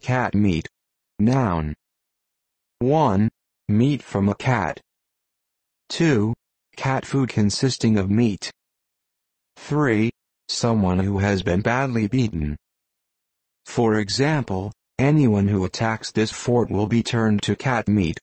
cat meat. Noun. 1. Meat from a cat. 2. Cat food consisting of meat. 3. Someone who has been badly beaten. For example, anyone who attacks this fort will be turned to cat meat.